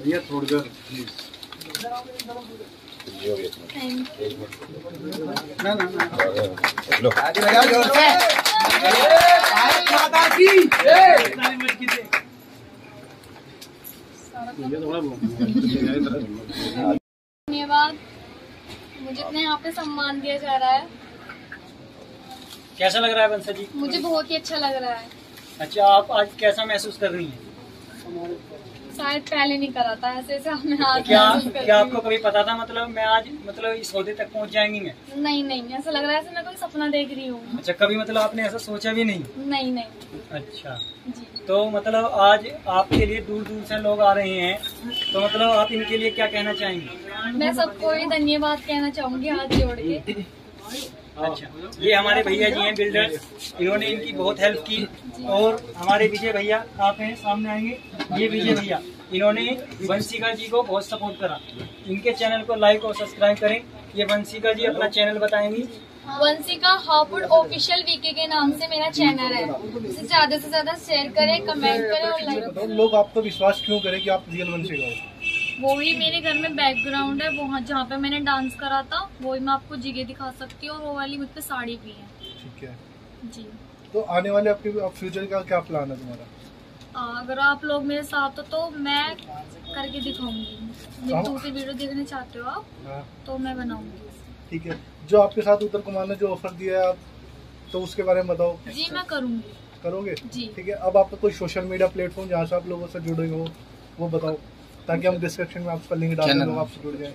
भैया थोड़ी देर ना ना ना लो माता की धन्यवाद। मुझे इतना यहाँ पे सम्मान दिया जा रहा है। कैसा लग रहा है बंसा जी? मुझे बहुत ही अच्छा लग रहा है। अच्छा आप आज कैसा महसूस कर रही हैं? शायद पहले नहीं करा था ऐसे ऐसे मैं आज क्या क्या आपको कभी पता था मतलब मैं आज मतलब इस अहदे तक पहुँच जाएँगी मैं। नहीं नहीं ऐसा लग रहा है ऐसे मैं कोई सपना देख रही हूँ। अच्छा कभी मतलब आपने ऐसा सोचा भी नहीं? नहीं नहीं। अच्छा। जी। तो मतलब आज आपके लिए दूर दूर से लोग आ रहे हैं तो मतलब आप इनके लिए क्या कहना चाहेंगे? मैं सबको धन्यवाद कहना चाहूँगी हाथ जोड़ के। अच्छा। ये हमारे भैया जी हैं बिल्डर्स इन्होंने इनकी बहुत हेल्प की। और हमारे विजय भैया आप हैं सामने आएँगे। ये विजय भैया इन्होंने वंशिका जी को बहुत सपोर्ट करा। इनके चैनल को लाइक और सब्सक्राइब करें। ये वंशिका जी अपना चैनल बताएँगी। वंशिका हापुड ऑफिशियल वीके के नाम से मेरा चैनल है। इसे ज़्यादा से ज़्यादा शेयर करें कमेंट करें और लाइक लोग आप पर विश्वास क्यों करें कि आप रियल वंशिका हो? वही मेरे घर में बैकग्राउंड है वहाँ जहाँ पे मैंने डांस करा था वही मैं आपको जगह दिखा सकती हूँ और वो वाली मुझ पे साड़ी भी है। ठीक है। जी। तो आने वाले आपके आप फ्यूचर का क्या प्लान है तुम्हारा? अगर आप लोग मेरे साथ हो तो मैं करके दिखाऊँगी। दूसरी वीडियो देखने चाहते हो आप हाँ। तो मैं बनाऊँगी। ठीक है। जो आपके साथ उत्तर कुमार ने जो ऑफ़र दिया है आप तो उसके बारे में बताओ। जी मैं करूँगी। करोगे? जी। ठीक है। अब आपका कोई सोशल मीडिया प्लेटफॉर्म जहाँ से आप लोगों से जुड़े हो वो बताओ। ताकि हम डिस्क्रिप्शन में आपका लिंक डाल दें लोग आपसे जुड़ जाए।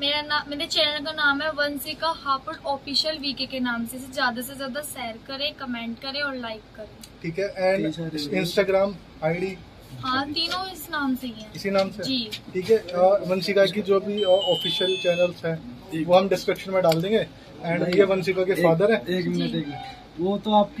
मेरा नाम मेरे चैनल का नाम है वंशिका हापुड़ ऑफिशियल वीके के नाम से। ज़्यादा से ज़्यादा शेयर करें कमेंट करें और लाइक करें। ठीक है एंड इंस्टाग्राम आईडी हाँ। तीनों इस नाम से ही है। इसी नाम से? जी। ठीक है वंशिका की जो भी ऑफिशियल चैनल्स हैं वो हम डिस्क्रिप्शन में डाल देंगे। एंड ये वंशिका के फादर हैं। एक मिनट वो तो आपकी